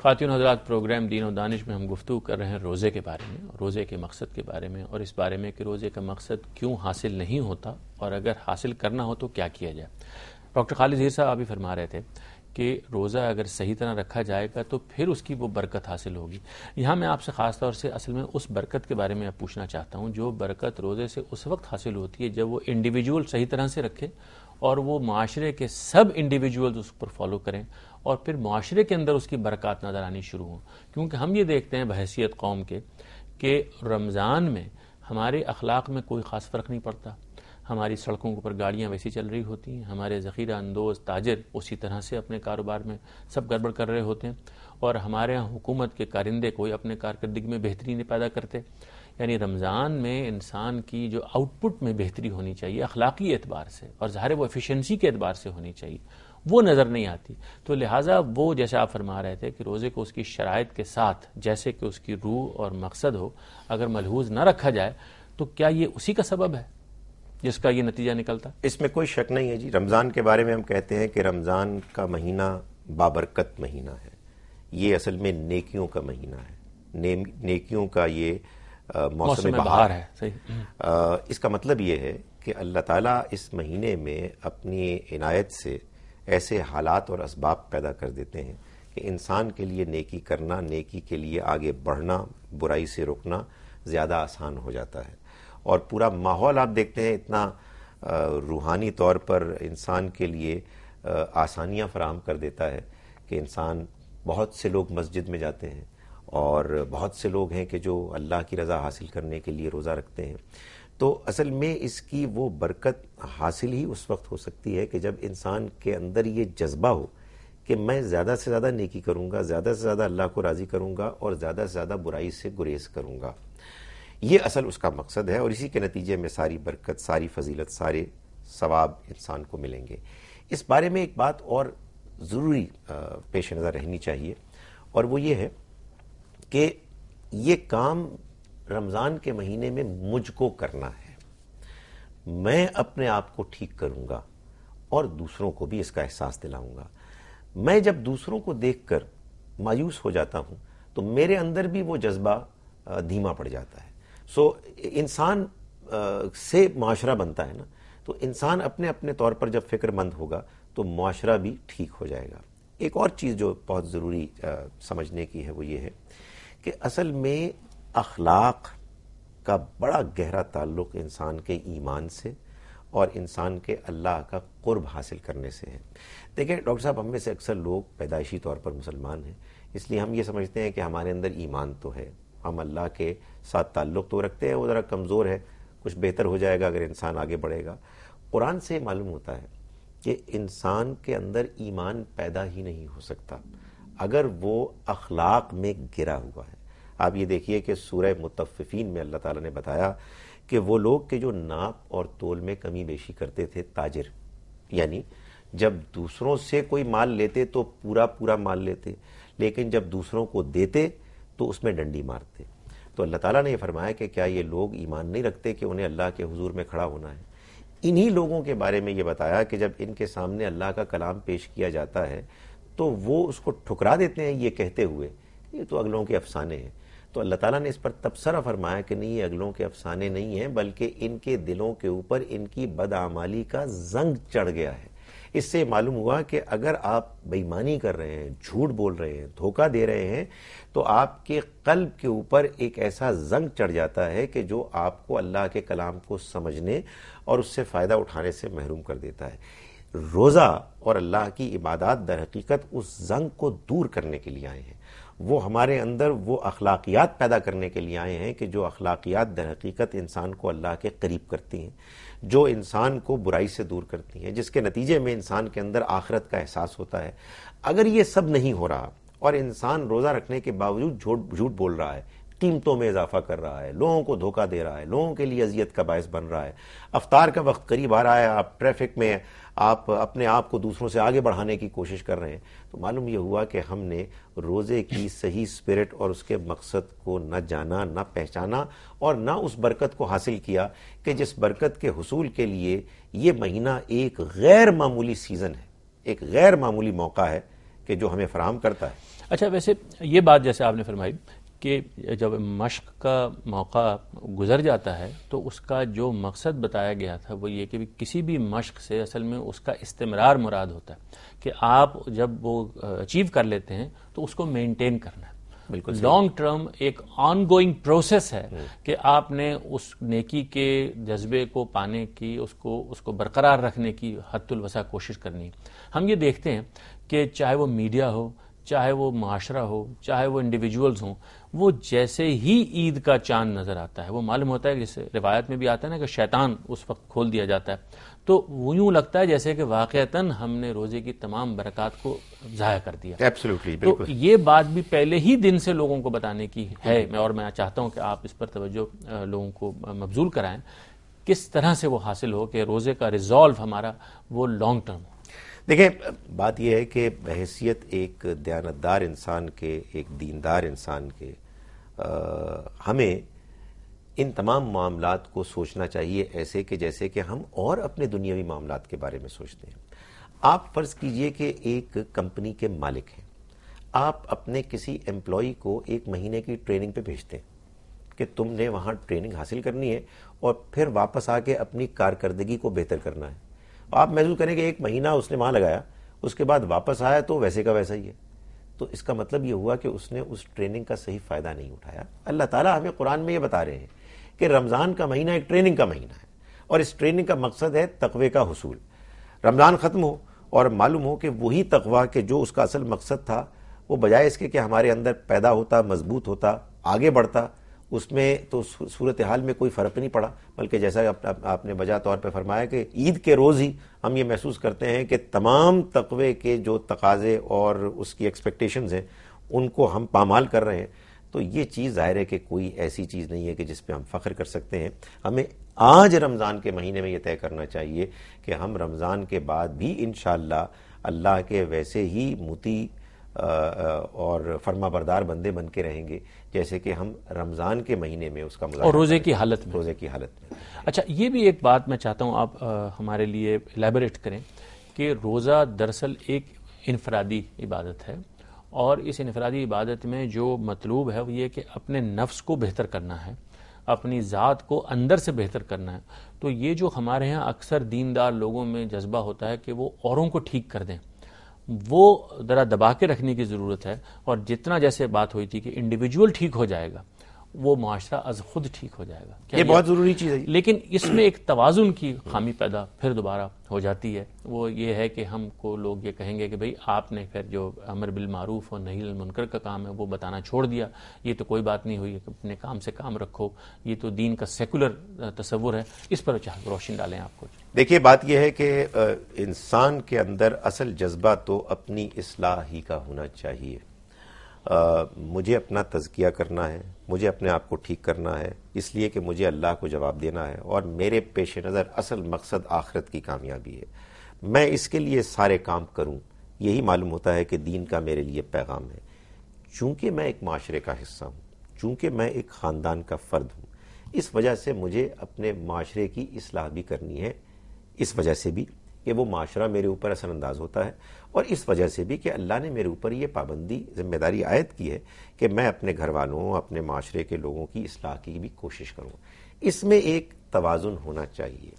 खातिन हजरात प्रोग्राम दीन और दानिश में हम गुफ्तु कर रहे हैं रोज़े के बारे में, रोज़े के मकसद के बारे में, और इस बारे में कि रोज़े का मकसद क्यों हासिल नहीं होता और अगर हासिल करना हो तो क्या किया जाए। डॉक्टर खालिद हीर साहब अभी फरमा रहे थे कि रोज़ा अगर सही तरह रखा जाएगा तो फिर उसकी वो बरकत हासिल होगी। यहाँ मैं आपसे ख़ास तौर से असल में उस बरकत के बारे में पूछना चाहता हूँ, जो बरकत रोज़े से उस वक्त हासिल होती है जब वो इंडिविजुअल सही तरह से रखे और वो माशरे के सब इंडिविजुअल्स उस पर फॉलो करें और फिर माशरे के अंदर उसकी बरकत नज़र आनी शुरू हो। क्योंकि हम ये देखते हैं बहसीत कौम के कि रमज़ान में हमारे अखलाक में कोई ख़ास फ़र्क नहीं पड़ता। हमारी सड़कों के ऊपर गाड़ियाँ वैसी चल रही होती हैं, हमारे ज़ख़ीरा अंदोज ताजर उसी तरह से अपने कारोबार में सब गड़बड़ कर रहे होते हैं और हमारे यहाँ हुकूमत के कारिंदे कोई अपने कारकर्दगी में बेहतरी नहीं पैदा करते। यानी रमज़ान में इंसान की जो आउटपुट में बेहतरी होनी चाहिए अखलाकी एतबार से और ज़ाहिर वो एफिशिएंसी के एतबार से होनी चाहिए वो नज़र नहीं आती। तो लिहाजा वो जैसे आप फरमा रहे थे कि रोज़े को उसकी शराइ के साथ जैसे कि उसकी रूह और मकसद हो अगर मलहूज न रखा जाए तो क्या ये उसी का सबब है जिसका ये नतीजा निकलता? इसमें कोई शक नहीं है जी। रमज़ान के बारे में हम कहते हैं कि रमज़ान का महीना बाबरकत महीना है। ये असल में नेकियों का महीना है। ने, नेकियों का ये मौसम बहार है सही। आ, इसका मतलब ये है कि अल्लाह ताला इस महीने में अपनी इनायत से ऐसे हालात और इसबाब पैदा कर देते हैं कि इंसान के लिए नेकी करना नेकी के लिए आगे बढ़ना बुराई से रुकना ज़्यादा आसान हो जाता है। और पूरा माहौल आप देखते हैं इतना रूहानी तौर पर इंसान के लिए आसानियाँ फराहम कर देता है कि इंसान बहुत से लोग मस्जिद में जाते हैं और बहुत से लोग हैं कि जो अल्लाह की रज़ा हासिल करने के लिए रोज़ा रखते हैं। तो असल में इसकी वो बरकत हासिल ही उस वक्त हो सकती है कि जब इंसान के अंदर ये जज्बा हो कि मैं ज़्यादा से ज़्यादा नेकी करूँगा, ज़्यादा से ज़्यादा अल्लाह को राज़ी करूँगा और ज़्यादा से ज़्यादा बुराई से गुरेज करूँगा। ये असल उसका मकसद है और इसी के नतीजे में सारी बरकत, सारी फजीलत, सारे सवाब इंसान को मिलेंगे। इस बारे में एक बात और ज़रूरी पेश नज़र रहनी चाहिए और वो ये है कि ये काम रमज़ान के महीने में मुझको करना है। मैं अपने आप को ठीक करूँगा और दूसरों को भी इसका एहसास दिलाऊँगा। मैं जब दूसरों को देखकर मायूस हो जाता हूँ तो मेरे अंदर भी वो जज्बा धीमा पड़ जाता है। सो इंसान से माशरा बनता है ना? तो इंसान अपने अपने तौर पर जब फिक्रमंद होगा तो माशरा भी ठीक हो जाएगा। एक और चीज़ जो बहुत ज़रूरी समझने की है वो ये है कि असल में अखलाक का बड़ा गहरा ताल्लुक इंसान के ईमान से और इंसान के अल्लाह का कुर्ब हासिल करने से है। देखिए, डॉक्टर साहब, हम में से अक्सर लोग पैदाइशी तौर पर मुसलमान हैं, इसलिए हम ये समझते हैं कि हमारे अंदर ईमान तो है। हम अल्लाह के साथ ताल्लुक तो रखते हैं, वो ज़रा कमज़ोर है, कुछ बेहतर हो जाएगा अगर इंसान आगे बढ़ेगा। कुरान से मालूम होता है कि इंसान के अंदर ईमान पैदा ही नहीं हो सकता। अगर वो अखलाक में गिरा हुआ है। आप ये देखिए कि सूरह मुतफ़िन में अल्लाह ताला ने बताया कि वो लोग के जो नाप और तोल में कमी बेशी करते थे, ताजिर। यानी जब दूसरों से कोई माल लेते तो पूरा पूरा माल लेते, लेकिन जब दूसरों को देते तो उसमें डंडी मारते। तो अल्लाह ताला ने यह फरमाया कि क्या ये लोग ईमान नहीं रखते कि उन्हें अल्लाह के हुजूर में खड़ा होना है? इन्हीं लोगों के बारे में ये बताया कि जब इनके सामने अल्लाह का कलाम पेश किया जाता है तो वो उसको ठुकरा देते हैं ये कहते हुए, ये तो अगलों के अफसाने हैं। तो अल्लाह ताला ने इस पर तबसरा फरमाया कि नहीं, ये अगलों के अफसाने नहीं हैं, बल्कि इनके दिलों के ऊपर इनकी बदआमाली का जंग चढ़ गया है। इससे मालूम हुआ कि अगर आप बेईमानी कर रहे हैं, झूठ बोल रहे हैं, धोखा दे रहे हैं तो आपके कल्ब के ऊपर एक ऐसा जंग चढ़ जाता है कि जो आपको अल्लाह के कलाम को समझने और उससे फ़ायदा उठाने से महरूम कर देता है। रोज़ा और अल्लाह की इबादत दर हकीकत उस जंग को दूर करने के लिए आए हैं। वो हमारे अंदर वो अखलाकियात पैदा करने के लिए आए हैं कि जो अखलाकियात दर हकीकत इंसान को अल्लाह के करीब करती हैं, जो इंसान को बुराई से दूर करती हैं, जिसके नतीजे में इंसान के अंदर आखरत का एहसास होता है। अगर ये सब नहीं हो रहा और इंसान रोज़ा रखने के बावजूद झूठ झूठ बोल रहा है कीमतों में इजाफा कर रहा है, लोगों को धोखा दे रहा है, लोगों के लिए अजियत का बायस बन रहा है। अवतार का वक्त करीब आ रहा है, आप ट्रैफ़िक में आप अपने आप को दूसरों से आगे बढ़ाने की कोशिश कर रहे हैं। तो मालूम यह हुआ कि हमने रोज़े की सही स्पिरिट और उसके मकसद को न जाना, न पहचाना और न उस बरकत को हासिल किया कि जिस बरकत के हसूल के लिए ये महीना एक गैर मामूली सीज़न है, एक गैर मामूली मौका है कि जो हमें फराम करता है। अच्छा वैसे ये बात जैसे आपने फरमाई कि जब मश्क का मौका गुजर जाता है तो उसका जो मकसद बताया गया था वो ये कि किसी भी मश्क से असल में उसका इस्तेमरार मुराद होता है कि आप जब वो अचीव कर लेते हैं तो उसको मेंटेन करना है। बिल्कुल लॉन्ग टर्म एक ऑन गोइंग प्रोसेस है हम्म। कि आपने उस नेकी के जज्बे को पाने की उसको उसको बरकरार रखने की हतुल वसा कोशिश करनी हम ये देखते हैं कि चाहे वो मीडिया हो चाहे वो माशरा हो चाहे वो इंडिविजुअल्स हों वो जैसे ही ईद का चाँद नज़र आता है वो मालूम होता है जैसे रिवायत में भी आता है ना कि शैतान उस वक्त खोल दिया जाता है। तो वो यूँ लगता है जैसे कि वाकता हमने रोज़े की तमाम बरकत को जाया कर दिया। एब्सोल्युटली तो ये बात भी पहले ही दिन से लोगों को बताने की है मैं और मैं चाहता हूँ कि आप इस पर तवज्जो लोगों को मबजूल कराएँ। किस तरह से वो हासिल हो कि रोज़े का रिजॉल्व हमारा वो लॉन्ग टर्म हो। देखिए बात यह है कि बहसीत एक दयानतदार इंसान के एक दीनदार इंसान के आ, हमें इन तमाम मामला को सोचना चाहिए ऐसे कि जैसे कि हम और अपने दुनियावी मामला के बारे में सोचते हैं। आप फ़र्ज़ कीजिए कि एक कंपनी के मालिक हैं। आप अपने किसी एम्प्लॉय को एक महीने की ट्रेनिंग पे भेजते हैं कि तुमने वहाँ ट्रेनिंग हासिल करनी है और फिर वापस आके अपनी कारकर्दगी को बेहतर करना है। आप महसूस करें कि एक महीना उसने वहाँ लगाया, उसके बाद वापस आया तो वैसे का वैसा ही है। तो इसका मतलब ये हुआ कि उसने उस ट्रेनिंग का सही फ़ायदा नहीं उठाया। अल्लाह ताला हमें कुरान में ये बता रहे हैं कि रमज़ान का महीना एक ट्रेनिंग का महीना है और इस ट्रेनिंग का मकसद है तकवे का हसूल। रमज़ान ख़त्म हो और मालूम हो कि वही तकवा के जो उसका असल मकसद था, वो बजाय इसके कि हमारे अंदर पैदा होता, मज़बूत होता, आगे बढ़ता उसमें तो सूरत हाल में कोई फ़र्क नहीं पड़ा बल्कि जैसा आप, आप, आपने बजा तौर पर फरमाया कि ईद के रोज़ ही हम ये महसूस करते हैं कि तमाम तकवे के जो तकाजे और उसकी एक्सपेक्टेशन हैं उनको हम पामाल कर रहे हैं। तो ये चीज़ ज़ाहिर है कि कोई ऐसी चीज़ नहीं है कि जिस पर हम फ़ख्र कर सकते हैं। हमें आज रमज़ान के महीने में ये तय करना चाहिए कि हम रमज़ान के बाद भी इन अल्लाह के वैसे ही मुती और फर्मा बरदार बंदे बन के रहेंगे। जैसे कि हम रमज़ान के महीने में उसका और रोज़े की हालत में। रोज़े की हालत में। अच्छा ये भी एक बात मैं चाहता हूँ आप आ, हमारे लिए एलेबोरेट करें कि रोज़ा दरअसल एक इनफरादी इबादत है और इस इनफरादी इबादत में जो मतलूब है वो ये कि अपने नफ्स को बेहतर करना है अपनी ज़ात को अंदर से बेहतर करना है। तो ये जो हमारे यहाँ अक्सर दीनदार लोगों में जज्बा होता है कि वो औरों को ठीक कर दें। वो ज़रा दबा के रखने की ज़रूरत है और जितना जैसे बात हुई थी कि इंडिविजुअल ठीक हो जाएगा वो माशरा अज खुद ठीक हो जाएगा। क्या ये बहुत ज़रूरी चीज़ है लेकिन इसमें एक तोजुन की खामी पैदा फिर दोबारा हो जाती है। वो ये है कि हमको लोग ये कहेंगे कि भाई आपने फिर जो अमर बिल मारूफ और नहीं मुनकर का काम है वो बताना छोड़ दिया। ये तो कोई बात नहीं हुई अपने काम से काम रखो। ये तो दीन का सेकुलर तस्वुर है। इस पर चाह रोशनी डालें आपको। देखिए बात यह है कि इंसान के अंदर असल जज्बा तो अपनी इसलाह ही का होना चाहिए। आ, मुझे अपना तजकिया करना है मुझे अपने आप को ठीक करना है इसलिए कि मुझे अल्लाह को जवाब देना है और मेरे पेश नज़र असल मकसद आखिरत की कामयाबी है। मैं इसके लिए सारे काम करूँ यही मालूम होता है कि दीन का मेरे लिए पैगाम है। चूँकि मैं एक माशरे का हिस्सा हूँ चूँकि मैं एक ख़ानदान का फ़र्द हूँ इस वजह से मुझे अपने माशरे की असलाह भी करनी है इस वजह से भी कि वो माशरा मेरे ऊपर असरअंदाज होता है और इस वजह से भी कि अल्लाह ने मेरे ऊपर ये पाबंदी, ज़िम्मेदारी आयद की है कि मैं अपने घर वालों अपने माशरे के लोगों की असलाह की भी कोशिश करूँ। इसमें एक तोज़ुन होना चाहिए।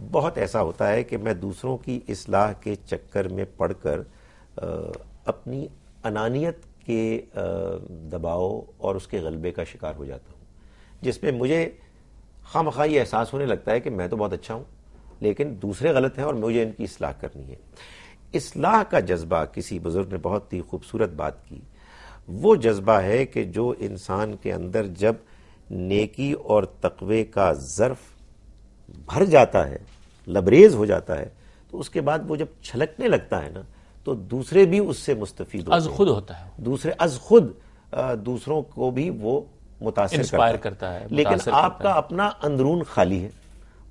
बहुत ऐसा होता है कि मैं दूसरों की असलाह के चक्कर में पढ़कर अपनी अनानियत के दबाव और उसके गलबे का शिकार हो जाता हूँ, जिसमें मुझे खाम खा ये एहसास होने लगता है कि मैं तो बहुत अच्छा हूँ। लेकिन दूसरे गलत हैं और मुझे इनकी असलाह करनी है। इसलाह का जज्बा किसी बुज़ुर्ग ने बहुत ही खूबसूरत बात की। वो जज्बा है कि जो इंसान के अंदर जब नेकी और तकवे का जर्फ भर जाता है लबरेज हो जाता है तो उसके बाद वो जब छलकने लगता है ना तो दूसरे भी उससे मुस्तफ़ी अज खुद होता है दूसरे अज खुद दूसरों को भी वो मुतासर करता, करता है लेकिन आपका अपना अंदरून खाली है।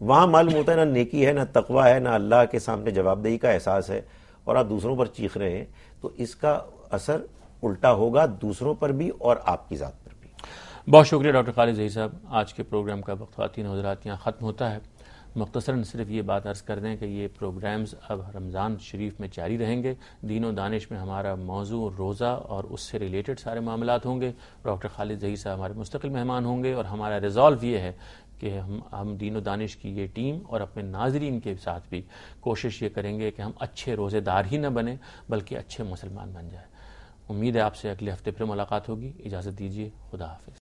वहाँ मालूम होता है ना नेकी है, ना तकवा है, ना अल्लाह के सामने जवाबदेही का एहसास है और आप दूसरों पर चीख रहे हैं तो इसका असर उल्टा होगा दूसरों पर भी और आपकी ज़ात पर भी। बहुत शुक्रिया डॉक्टर खालिद जही साहब। आज के प्रोग्राम का वक्त खातिन हजरात यहाँ ख़त्म होता है। मुख्तसरा सिर्फ़ ये बात अर्ज़ कर दें कि ये प्रोग्राम्स अब रमज़ान शरीफ में जारी रहेंगे। दीनों दानिश में हमारा मौजू रोज़ा और उससे रिलेटेड सारे मामला होंगे। डॉक्टर खालिद जही साहब हमारे मुस्तकिल मेहमान होंगे और हमारा रिजॉल्व ये है कि हम हम दीन दानिश की ये टीम और अपने नाजरीन के साथ भी कोशिश ये करेंगे कि हम अच्छे रोज़ेदार ही न बने, बल्कि अच्छे मुसलमान बन जाए। उम्मीद है आपसे अगले हफ़्ते फिर मुलाकात होगी। इजाज़त दीजिए। खुदा हाफिज़।